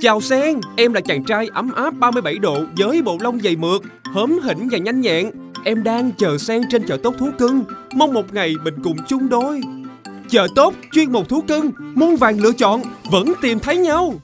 Chào Sen, em là chàng trai ấm áp 37 độ với bộ lông dày mượt, hớm hỉnh và nhanh nhẹn. Em đang chờ Sen trên chợ tốt thú cưng, mong một ngày mình cùng chung đôi. Chợ tốt chuyên một thú cưng, muôn vàng lựa chọn, vẫn tìm thấy nhau.